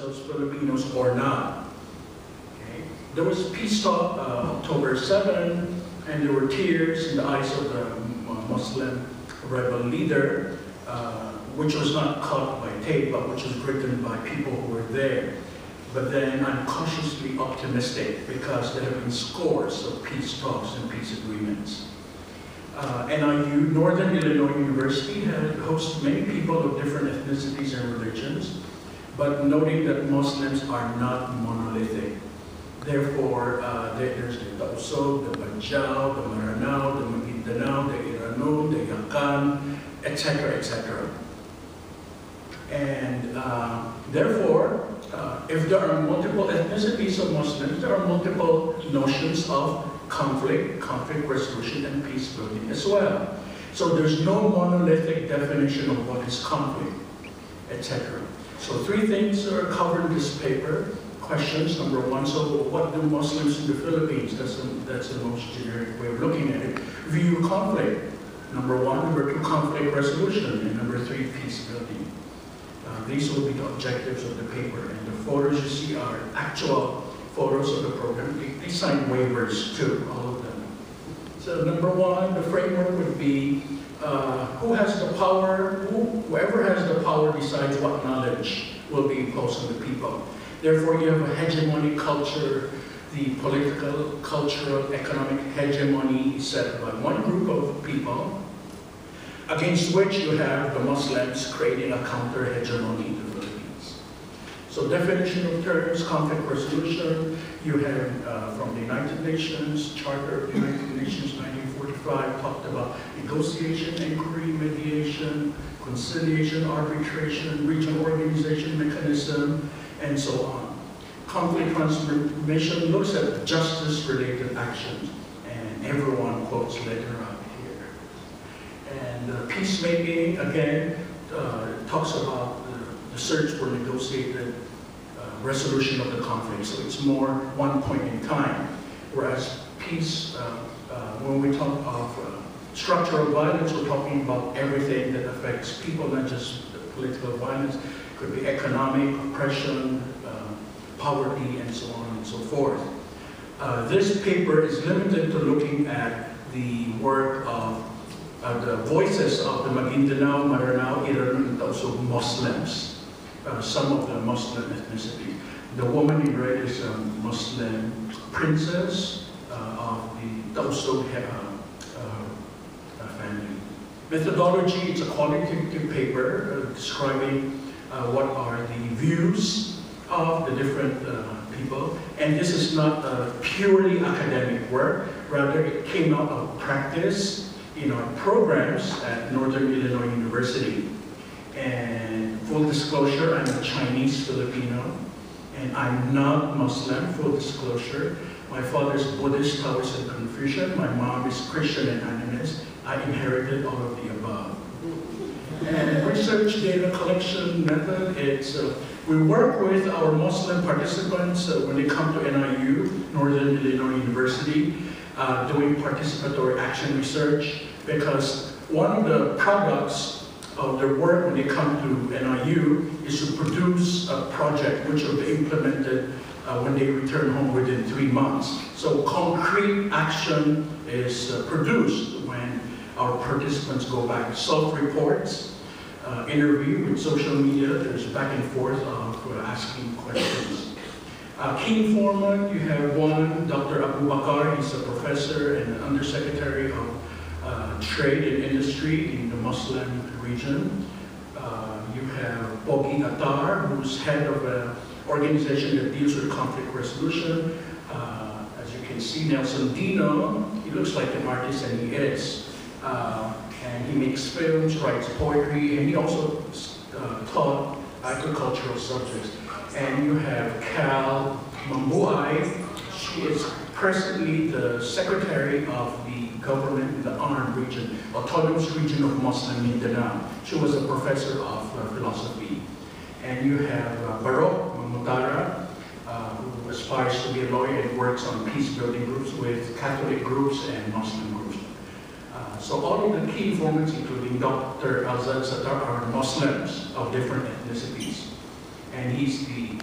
Filipinos or not. Okay. There was a peace talk uh, October 7, and there were tears in the eyes of the uh, Muslim rebel leader, uh, which was not caught by tape, but which was written by people who were there. But then I'm cautiously optimistic because there have been scores of peace talks and peace agreements. Uh, NIU, Northern Illinois University, had hosted many people of different ethnicities and religions, but noting that Muslims are not monolithic. Therefore, uh, there, there's the Tausug, the Badjao, the Maranao, the Maguindanao, the Irano, the Yakan, etc., etc. And uh, therefore, uh, if there are multiple ethnicities of Muslims, there are multiple notions of conflict, conflict resolution, and peace building as well. So there's no monolithic definition of what is conflict, etc. So three things are covered in this paper. Questions, number one, so what do Muslims in the Philippines, that's the, that's the most generic way of looking at it, view conflict? Number one, number two, conflict resolution, and number three, peace building. Uh, these will be the objectives of the paper, and the photos you see are actual photos of the program. They, they signed waivers too, all of them. So number one, the framework would be uh, who has the power, who, whoever has the power decides what knowledge will be imposed on the people. Therefore, you have a hegemony culture, the political, cultural, economic hegemony set by one group of people, against which you have the Muslims creating a counter-hegemony. So definition of terms, conflict resolution, you have uh, from the United Nations, Charter of the United Nations 1945, talked about negotiation, inquiry, mediation, conciliation, arbitration, regional organization mechanism, and so on. Conflict transformation looks at justice-related actions, and everyone quotes later on here. And uh, peacemaking, again, uh, talks about the, search for negotiated uh, resolution of the conflict. So it's more one point in time, whereas peace, uh, uh, when we talk of uh, structural violence, we're talking about everything that affects people, not just political violence. It could be economic, oppression, poverty, and so on and so forth. Uh, this paper is limited to looking at the work of uh, the voices of the Maguindanao, Maranao, Iran, and also Muslims, uh, some of the Muslim ethnicities. The woman in red is a Muslim princess uh, of the Tausug uh, uh, family. Methodology, it's a qualitative paper describing what are the views of the different uh, people. And this is not a purely academic work, rather it came out of practice in our programs at Northern Illinois University. And full disclosure, I'm a Chinese Filipino, and I'm not Muslim, full disclosure. My father's Buddhist, Taoist, and Confucian. My mom is Christian and animist. I inherited all of the above. And research data collection method, it's uh, we work with our Muslim participants uh, when they come to NIU, Northern Illinois University, uh, doing participatory action research because one of the products of their work when they come to NIU is to produce a project which will be implemented uh, when they return home within three months. So concrete action is uh, produced when our participants go back. Self-reports, uh, interview with social media, there's back and forth of uh, asking questions. Uh, key informant, you have one, Dr. Abu Bakar, he's a professor and undersecretary of uh, trade and industry in the Muslim region. Uh, you have Bogi Attar, who's head of an organization that deals with conflict resolution. Uh, as you can see, Nelson Dino, he looks like an artist and he is. Uh, and he makes films, writes poetry, and he also uh, taught agricultural subjects. And you have Cal Mambuai. She is presently the secretary of the government in the ARMM region, autonomous region of Muslim Mindanao. She was a professor of uh, philosophy. And you have uh, Barok Mamutara, uh, who aspires to be a lawyer and works on peace building groups with Catholic groups and Muslim groups. So all of the key informants, including Dr. Alzad Sattar, are Muslims of different ethnicities. And he's the